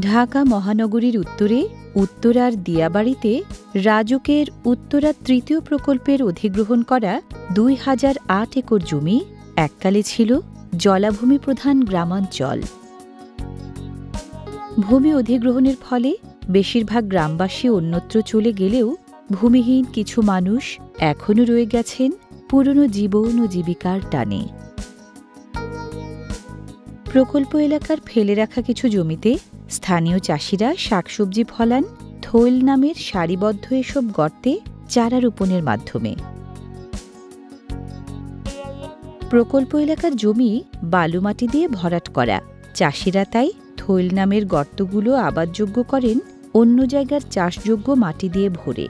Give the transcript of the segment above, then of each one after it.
ঢাকা মহানগরীর উত্তরে, উত্তরার দিয়াবাড়িতে রাজুকের উত্তরা তৃতীয় প্রকল্পের অধিগ্রহণ করা দুই হাজার আট একর জমি এককালে ছিল জলাভূমি প্রধান গ্রামাঞ্চল। ভূমি অধিগ্রহণের ফলে বেশিরভাগ গ্রামবাসী অন্যত্র চলে গেলেও ভূমিহীন কিছু মানুষ এখনও রয়ে গেছেন পুরনো জীবন ও জীবিকার টানে। প্রকল্প এলাকার ফেলে রাখা কিছু জমিতে স্থানীয় চাষিরা শাকসবজি ফলান, থৈল নামের সারিবদ্ধ এসব গর্তে চারা রোপণের মাধ্যমে। প্রকল্প এলাকার জমি বালুমাটি দিয়ে ভরাট করা। চাষিরা তাই থৈল নামের গর্তগুলো আবাদযোগ্য করেন, অন্য জায়গার চাষযোগ্য মাটি দিয়ে ভরে।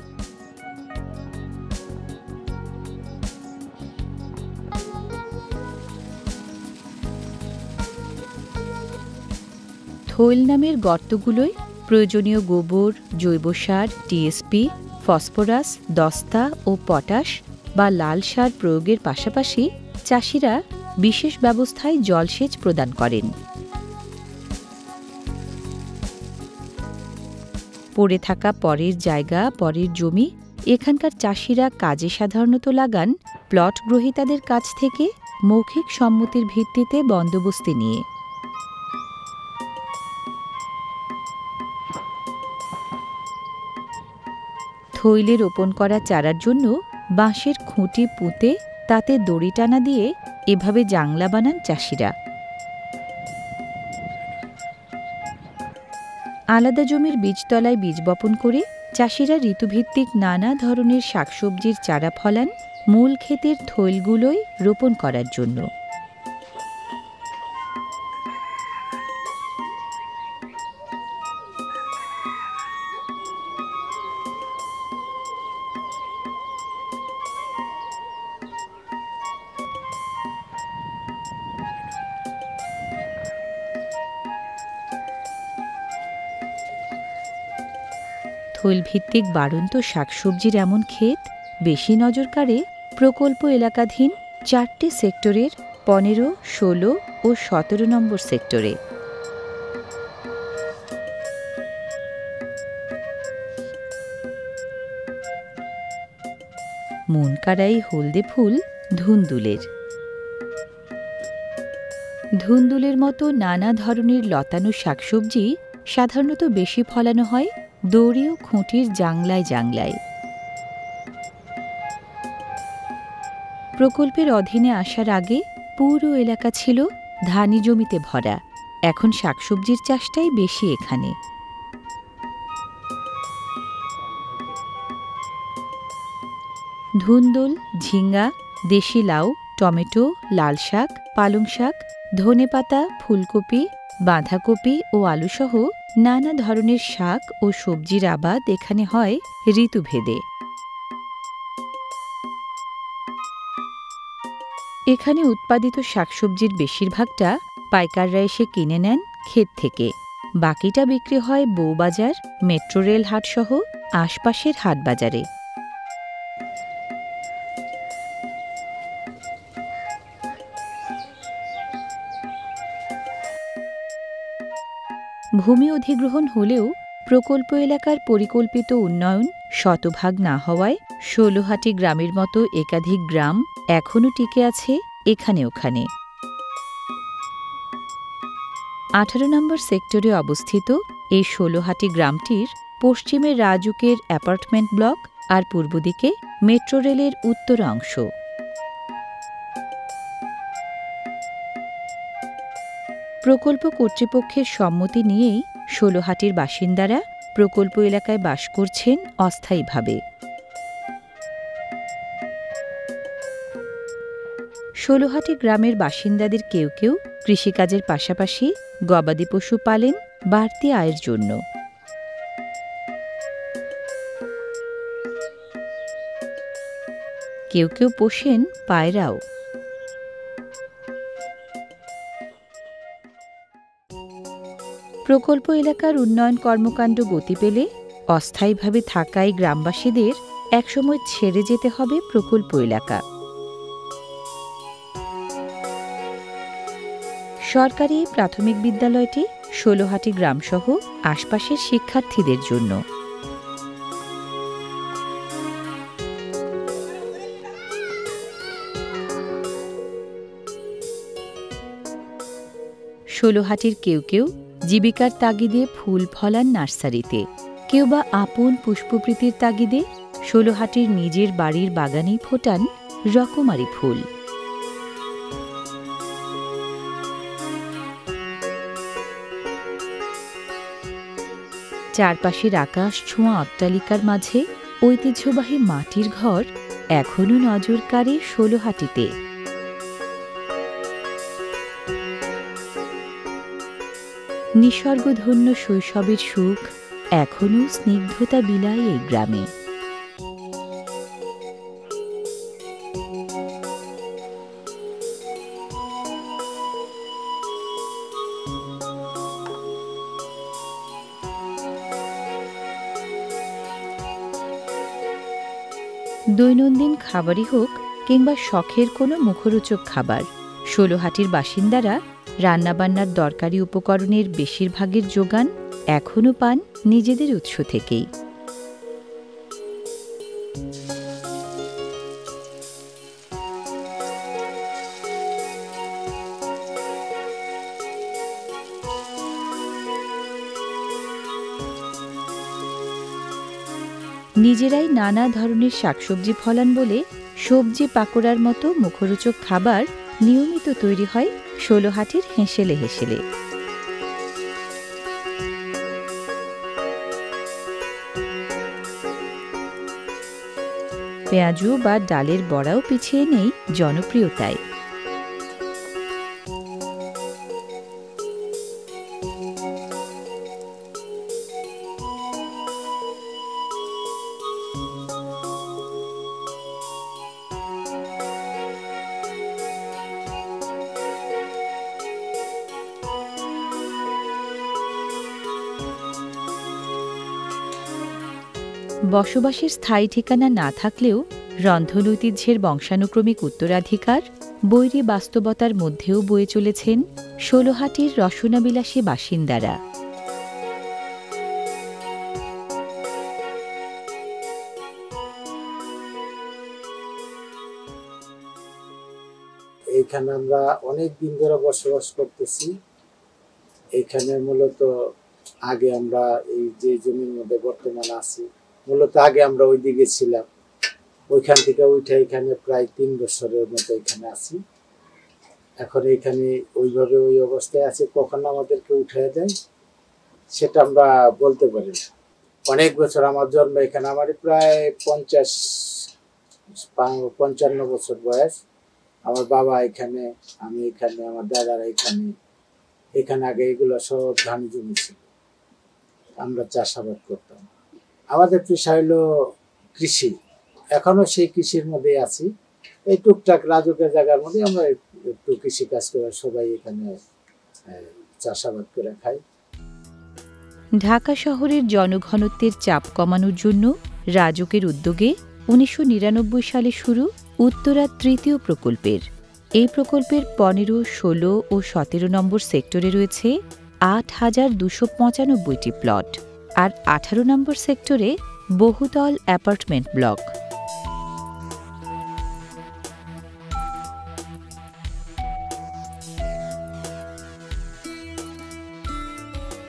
থৈল নামের গর্তগুলোয় প্রয়োজনীয় গোবর, জৈব সার টিএসপি ফসফরাস, দস্তা ও পটাশ বা লাল সার প্রয়োগের পাশাপাশি চাষিরা বিশেষ ব্যবস্থায় জলসেচ প্রদান করেন। পড়ে থাকা পরের জায়গা, পরের জমি, এখানকার চাষিরা কাজে সাধারণত লাগান প্লট গ্রহীতাদের কাছ থেকে মৌখিক সম্মতির ভিত্তিতে বন্দোবস্তি নিয়ে। থৈলে রোপণ করা চারার জন্য বাঁশের খুঁটি পুঁতে তাতে দড়ি টানা দিয়ে এভাবে জাংলা বানান চাষিরা। আলাদা জমির বীজতলায় বীজ বপন করে চাষিরা ঋতুভিত্তিক নানা ধরনের শাকসবজির চারা ফলান, মূল ক্ষেতের থৈলগুলোই রোপণ করার জন্য। থৈলভিত্তিক বাড়ন্ত শাকসবজির এমন ক্ষেত? বেশি নজর কাড়ে প্রকল্প এলাকাধীন চারটি সেক্টরের পনেরো, ষোলো ও সতেরো নম্বর সেক্টরে। মনকারাই হলদে ফুল ধুন্দুলের। ধুন্দুলের মতো নানা ধরনের লতানো শাকসবজি সাধারণত বেশি ফলানো হয় দড়ি ও খুঁটির জাংলায় জাংলায়। প্রকল্পের অধীনে আসার আগে পুরো এলাকা ছিল ধানি জমিতে ভরা। এখন শাকসবজির চাষটাই বেশি এখানে। ধুন্দুল, ঝিঙ্গা, দেশি লাউ, টমেটো, লাল শাক, পালং শাক, ধনেপাতা, ফুলকপি, বাঁধাকপি ও আলুসহ নানা ধরনের শাক ও সবজির আবাদ এখানে হয় ঋতুভেদে। এখানে উৎপাদিত শাকসবজির বেশিরভাগটা পাইকাররা এসে কিনে নেন ক্ষেত থেকে। বাকিটা বিক্রি হয় বউবাজার, মেট্রো রেল হাটসহ আশপাশের হাটবাজারে। ভূমি অধিগ্রহণ হলেও প্রকল্প এলাকার পরিকল্পিত উন্নয়ন শতভাগ না হওয়ায় ষোলোহাটি গ্রামের মতো একাধিক গ্রাম এখনও টিকে আছে এখানে ওখানে। আঠারো নম্বর সেক্টরে অবস্থিত এই ষোলোহাটি গ্রামটির পশ্চিমে রাজুকের অ্যাপার্টমেন্ট ব্লক আর পূর্বদিকে মেট্রো রেলের উত্তর অংশ প্রকল্প কর্তৃপক্ষের সম্মতি নিয়েই ষোলোহাটির বাসিন্দারা প্রকল্প এলাকায় বাস করছেন অস্থায়ীভাবে। ষোলোহাটি গ্রামের বাসিন্দাদের কেউ কেউ কৃষিকাজের পাশাপাশি গবাদি পশু পালেন বাড়তি আয়ের জন্য। কেউ কেউ পোষেন পায়রাও। প্রকল্প এলাকার উন্নয়ন কর্মকাণ্ড গতি পেলে অস্থায়ীভাবে থাকায় গ্রামবাসীদের একসময় ছেড়ে যেতে হবে প্রকল্প এলাকা। সরকারি প্রাথমিক বিদ্যালয়টি ষোলোহাটি গ্রামসহ আশপাশের শিক্ষার্থীদের জন্য। ষোলোহাটির কেউ কেউ জীবিকার তাগিদে ফুল ফলান নার্সারিতে। কেউ বা আপন পুষ্পপ্রীতির তাগিদে ষোলোহাটির নিজের বাড়ির বাগানেই ফোটান রকমারি ফুল। চারপাশের আকাশ ছোঁয়া অট্টালিকার মাঝে ঐতিহ্যবাহী মাটির ঘর এখনও নজর কাড়ে ষোলোহাটিতে নিসর্গধন্য শৈশবের সুখ এখনও স্নিগ্ধতা বিলায় এই গ্রামে। দৈনন্দিন খাবারই হোক কিংবা শখের কোনো মুখরোচক খাবার, ষোলোহাটির বাসিন্দারা রান্নাবান্নার দরকারি উপকরণের বেশিরভাগের যোগান এখনও পান নিজেদের উৎস থেকেই। নিজেরাই নানা ধরনের শাকসবজি ফলান বলে সবজি পাকোড়ার মতো মুখরোচক খাবার নিয়মিত তৈরি হয় ষোলোহাটির হেসেলে হেসেলে। পেঁয়াজু বা ডালের বড়াও পিছিয়ে নেই জনপ্রিয়তায়। বসবাসের স্থায়ী ঠিকানা না থাকলেও রন্ধন ঐতিহ্যের বংশানুক্রমিক উত্তরাধিকার, বৈরী বাস্তবতার মধ্যেও বয়ে চলেছেন ষোলোহাটির রসনাবিলাসী বাসিন্দারা। এখানে আমরা অনেক দিন ধরে বসবাস করতেছি। এখানে মূলত আগে আমরা এই যে জমির মধ্যে বর্তমান আছি মূলত আগে আমরা ওই দিকে ছিলাম। ওইখান থেকে উঠে এখানে প্রায় তিন বছরের মতো এখানে আছি। এখন এখানে ওইভাবে ওই অবস্থায় আছে, কখন আমাদেরকে উঠে দেয় সেটা আমরা বলতে পারি অনেক বছর আমার জন্ম এখানে, আমার প্রায় পঞ্চাশ পঞ্চান্ন বছর বয়স। আমার বাবা এখানে, আমি এখানে, আমার দাদারা এখানে। এখানে আগে এগুলো সব ধান জমি ছিল। আমরা চাষাবাদ করতাম। আমাদের পেশা হলো কৃষি। এখনও সেই কৃষির মধ্যে আছি। এই টুকটাক রাজকের জায়গার মধ্যে আমরা একটু কৃষি কাজ করে সবাই এখানে চাষাবাদ করে খাই। ঢাকা শহরের জনঘনত্বের চাপ কমানোর জন্য রাজকের উদ্যোগে উনিশশো নিরানব্বই সালে শুরু উত্তরা তৃতীয় প্রকল্পের। এই প্রকল্পের পনেরো, ষোলো ও সতেরো নম্বর সেক্টরে রয়েছে আট হাজার দুশো পঁচানব্বইটি প্লট। আর আঠারো নম্বর সেক্টরে বহুতল অ্যাপার্টমেন্ট ব্লক।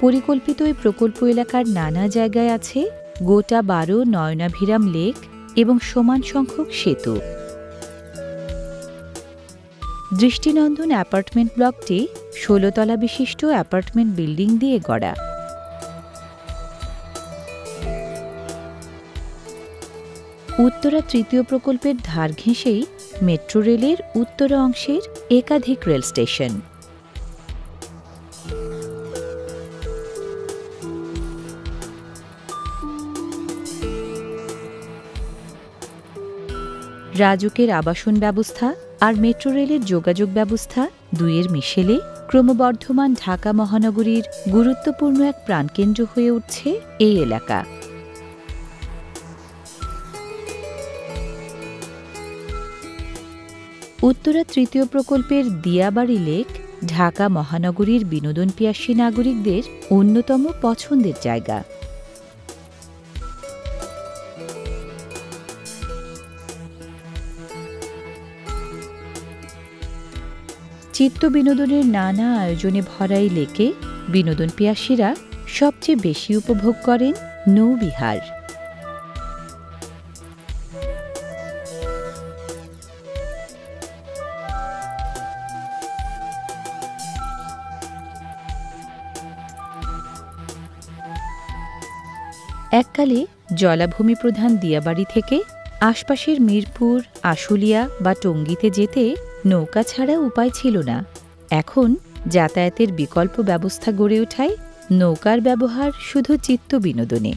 পরিকল্পিত এই প্রকল্প এলাকার নানা জায়গায় আছে গোটা বারো নয়নাভিরাম লেক এবং সমান সংখ্যক সেতু। দৃষ্টিনন্দন অ্যাপার্টমেন্ট ব্লকটি ষোলোতলা বিশিষ্ট অ্যাপার্টমেন্ট বিল্ডিং দিয়ে গড়া। উত্তরা তৃতীয় প্রকল্পের ধার ঘেঁষেই মেট্রো রেলের উত্তর অংশের একাধিক রেল স্টেশন। রাজুকের আবাসন ব্যবস্থা আর মেট্রো রেলের যোগাযোগ ব্যবস্থা দুইয়ের মিশেলে ক্রমবর্ধমান ঢাকা মহানগরীর গুরুত্বপূর্ণ এক প্রাণকেন্দ্র হয়ে উঠছে এই এলাকা। উত্তরা তৃতীয় প্রকল্পের দিয়াবাড়ি লেক, ঢাকা মহানগরীর বিনোদন পিয়াসী নাগরিকদের অন্যতম পছন্দের জায়গা। চিত্ত বিনোদনের নানা আয়োজনে ভরাই লেকে বিনোদন পিয়াসীরা সবচেয়ে বেশি উপভোগ করেন নৌবিহার। এককালে জলাভূমি প্রধান দিয়াবাড়ি থেকে আশপাশের মিরপুর, আশুলিয়া বা টঙ্গীতে যেতে নৌকা ছাড়া উপায় ছিল না। এখন যাতায়াতের বিকল্প ব্যবস্থা গড়ে ওঠায় নৌকার ব্যবহার শুধু চিত্ত বিনোদনে।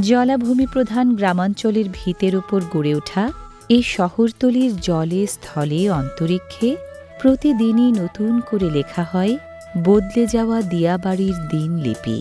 জলাভূমি প্রধান গ্রামাঞ্চলের ভিতের ওপর গড়ে ওঠা এই শহরতলির জলে স্থলে অন্তরিক্ষে প্রতিদিনই নতুন করে লেখা হয় বদলে যাওয়া দিয়াবাড়ির দিনলিপি